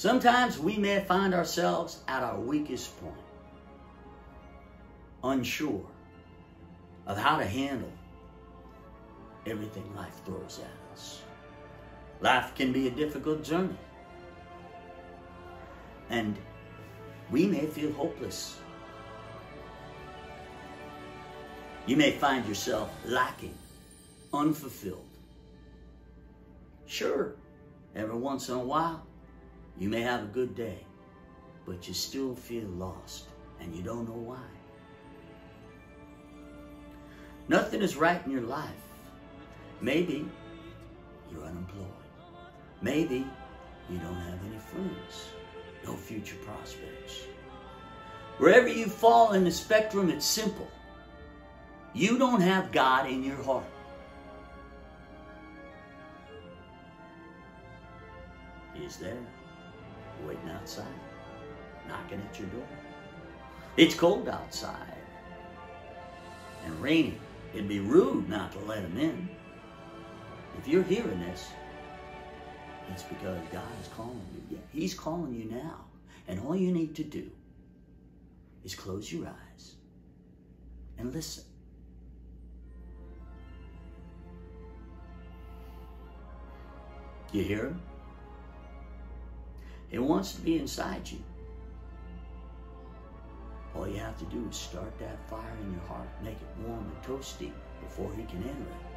Sometimes we may find ourselves at our weakest point, unsure of how to handle everything life throws at us. Life can be a difficult journey. And we may feel hopeless. You may find yourself lacking, unfulfilled. Sure, every once in a while, you may have a good day, but you still feel lost and you don't know why. Nothing is right in your life. Maybe you're unemployed. Maybe you don't have any friends, no future prospects. Wherever you fall in the spectrum, it's simple. You don't have God in your heart. He's there, waiting outside, knocking at your door. It's cold outside and raining. It'd be rude not to let him in. If you're hearing this, it's because God is calling you. Yeah, He's calling you now. And all you need to do is close your eyes and listen. You hear him? He wants to be inside you. All you have to do is start that fire in your heart, make it warm and toasty before he can enter it.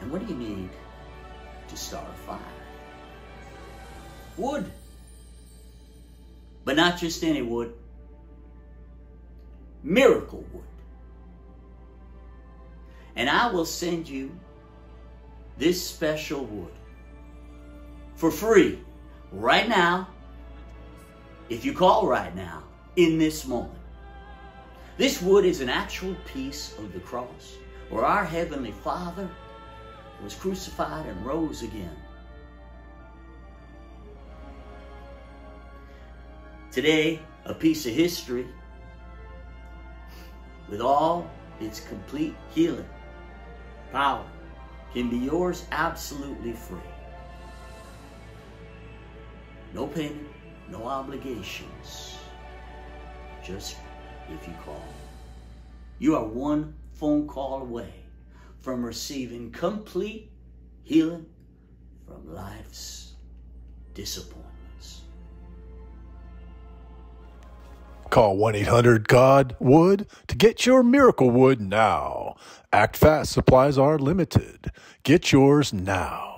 And what do you need to start a fire? Wood. But not just any wood. Miracle wood. And I will send you this special wood for free right now if you call right now in this moment. This wood is an actual piece of the cross where our Heavenly Father was crucified and rose again. Today, a piece of history with all its complete healing power can be yours absolutely free. No payment, no obligations. Just if you call. You are one phone call away from receiving complete healing from life's disappointments. Call 1 800 God Wood to get your miracle wood now. Act fast, supplies are limited. Get yours now.